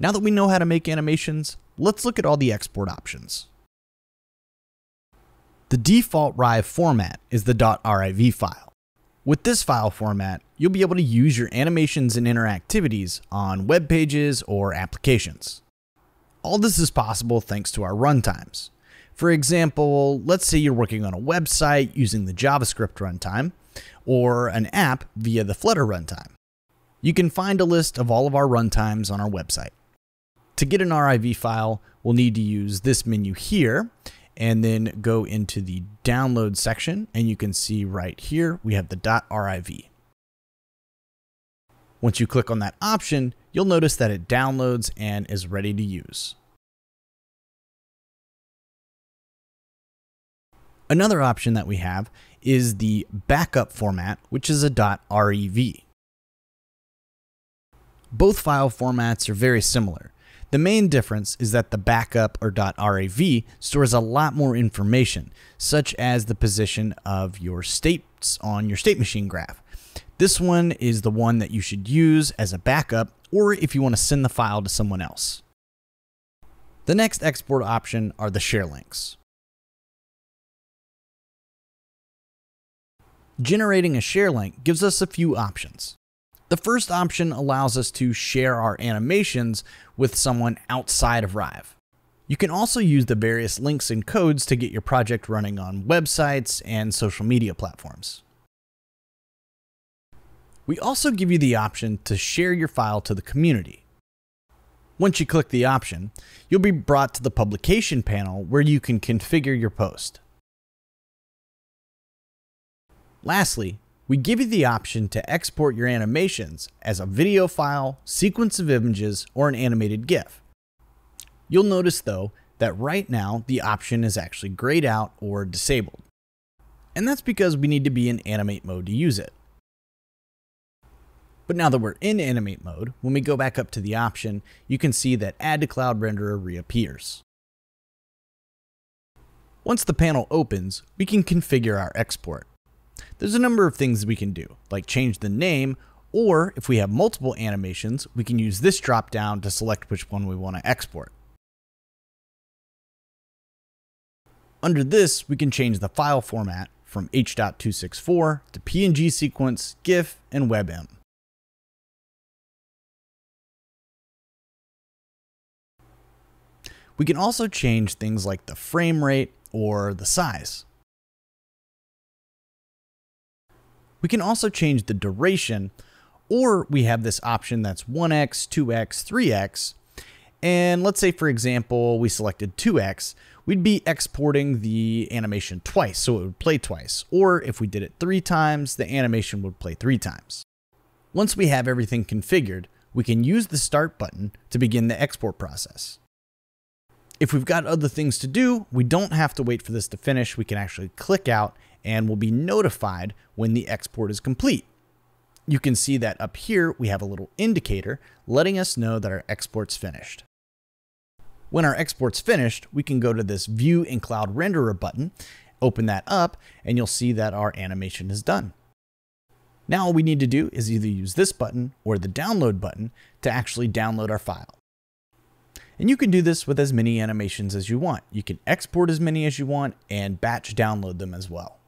Now that we know how to make animations, let's look at all the export options. The default RIVE format is the .riv file. With this file format, you'll be able to use your animations and interactivities on web pages or applications. All this is possible thanks to our runtimes. For example, let's say you're working on a website using the JavaScript runtime, or an app via the Flutter runtime. You can find a list of all of our runtimes on our website. To get an RIV file, we'll need to use this menu here and then go into the download section and you can see right here we have the .riv. Once you click on that option, you'll notice that it downloads and is ready to use. Another option that we have is the backup format, which is a .rev. Both file formats are very similar. The main difference is that the backup or .rev stores a lot more information, such as the position of your states on your state machine graph. This one is the one that you should use as a backup or if you want to send the file to someone else. The next export option are the share links. Generating a share link gives us a few options. The first option allows us to share our animations with someone outside of Rive. You can also use the various links and codes to get your project running on websites and social media platforms. We also give you the option to share your file to the community. Once you click the option, you'll be brought to the publication panel where you can configure your post. Lastly, we give you the option to export your animations as a video file, sequence of images, or an animated GIF. You'll notice though that right now the option is actually grayed out or disabled. And that's because we need to be in animate mode to use it. But now that we're in animate mode, when we go back up to the option, you can see that add to cloud renderer reappears. Once the panel opens, we can configure our export. There's a number of things we can do, like change the name, or if we have multiple animations, we can use this drop down to select which one we want to export. Under this, we can change the file format from H.264 to PNG sequence, GIF, and WebM. We can also change things like the frame rate or the size. We can also change the duration, or we have this option that's 1x, 2x, 3x. And let's say, for example, we selected 2x, we'd be exporting the animation twice, so it would play twice. Or if we did it three times, the animation would play three times. Once we have everything configured, we can use the Start button to begin the export process. If we've got other things to do, we don't have to wait for this to finish. We can actually click out and we'll be notified when the export is complete. You can see that up here we have a little indicator letting us know that our export's finished. When our export's finished, we can go to this View in Cloud Renderer button, open that up, and you'll see that our animation is done. Now all we need to do is either use this button or the download button to actually download our file. And you can do this with as many animations as you want. You can export as many as you want and batch download them as well.